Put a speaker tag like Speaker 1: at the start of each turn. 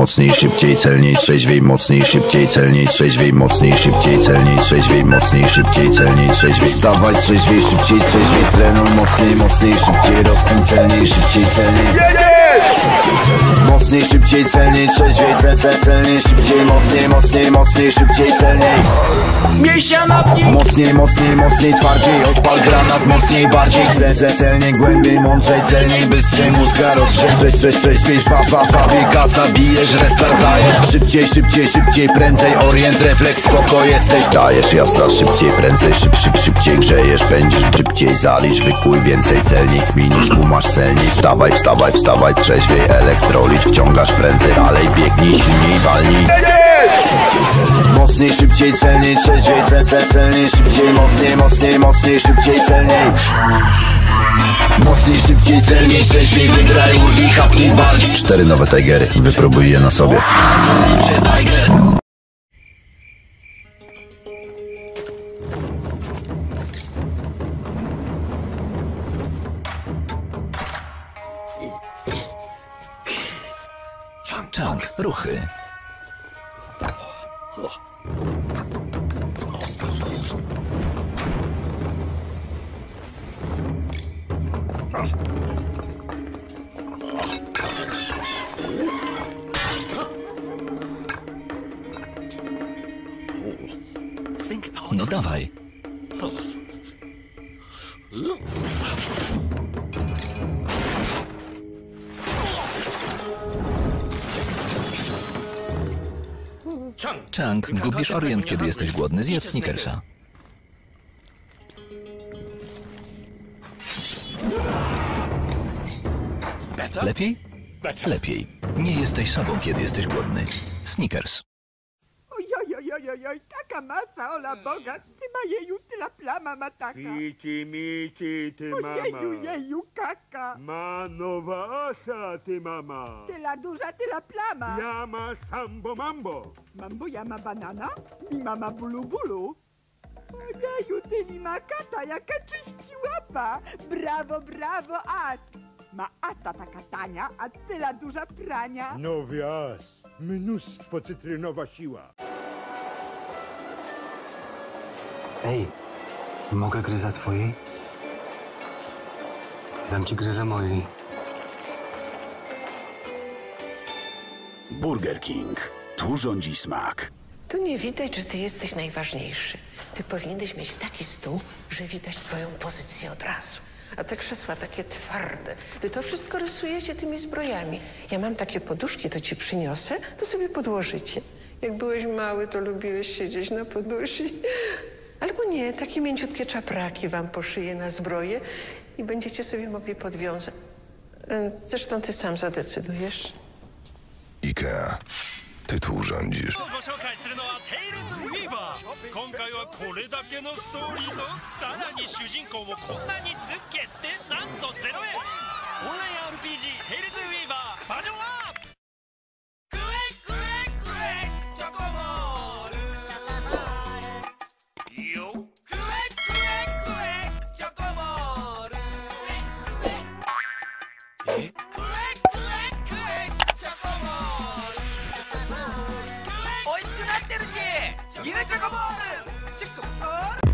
Speaker 1: mocniej, szybciej, celniej, trzeźwiej, mocniej, szybciej, celniej, trzeźwiej, mocniej, szybciej, celniej, trzeźwiej, mocniej, szybciej, celniej, trzeźwiej. Wstawaj, trzeźwiej, szybciej, trzeźwiej, trenuj mocniej, mocniej, szybciej, rozpęd celniej, szybciej, celniej. Szybciej, celniej. Mocniej, szybciej, celniej, trzeźwiej, cel, cel, celniej, szybciej, mocniej, mocniej, mocniej, szybciej, celniej.
Speaker 2: Mięśnia napnij
Speaker 1: Mocniej, mocniej, mocniej, twardziej Odpal granat, mocniej, bardziej Cel, cel, celnie, głębiej, mądrzej, celniej Bystrzej mózga rozgrzeć Cześć, cześć, cześć, pięć, dwa, dwa, dwa Kaca, bijesz, restart dajesz Szybciej, szybciej, szybciej, prędzej Orient, refleks, spoko jesteś Dajesz jazda, szybciej, prędzej Szyb, szyb, szybciej, grzejesz, pędzisz Szybciej, zalicz, wykuj więcej celnik Minisz, kumasz celnik Wstawaj, wstawaj, wstawaj, trzeźwiej Elektrolit, wciągasz prędzej Dalej, biegnij, silniej, walnij mocniej, szybciej, celniej, trzeźwiej, cel, cel, celniej, szybciej, mocniej, mocniej, mocniej, szybciej, celniej. Mocniej, szybciej, celniej, trzeźwiej, wygraj, urwij, hapnij, walcz. Cztery nowe Tigery, wypróbuj je na sobie.
Speaker 3: Chang, ruchy. No dawaj. Chang, gubisz orient, kiedy jesteś głodny. Zjedz Snickersa. Lepiej? Lepiej. Nie jesteś sobą, kiedy jesteś głodny. Snickers.
Speaker 4: Oj, oj, oj, oj, oj, oj, taka masa, ola Boga, ty ma jeju, tyla plama ma taka.
Speaker 5: Miki, Miki, ty
Speaker 4: Ojeju,
Speaker 5: mama.
Speaker 4: jeju, kaka.
Speaker 5: Ma nowa asa, ty mama.
Speaker 4: Tyla duża, tyla plama.
Speaker 5: Plama sambo mambo.
Speaker 4: Mambo, ja ma banana, mi mama bulu bulu. Ojeju, ty mi ma kata, jaka czyści łapa. Brawo, brawo, as. Ma asa taka tania, a tyla duża prania.
Speaker 5: Nowy as. Mnóstwo cytrynowa siła.
Speaker 6: Ej, mogę gry za twojej? Dam ci gry za mojej.
Speaker 7: Burger King. Tu rządzi smak.
Speaker 8: Tu nie widać, że ty jesteś najważniejszy. Ty powinieneś mieć taki stół, że widać twoją pozycję od razu. A te krzesła takie twarde. Wy to wszystko rysujecie tymi zbrojami. Ja mam takie poduszki, to ci przyniosę, to sobie podłożycie. Jak byłeś mały, to lubiłeś siedzieć na podusi. Nie, takie mięciutkie czapraki wam poszyję na zbroję i będziecie sobie mogli podwiązać. Zresztą ty sam zadecydujesz.
Speaker 9: IKEA. Ty tu rządzisz.
Speaker 10: ヘルゆうちょボールチェック。ボール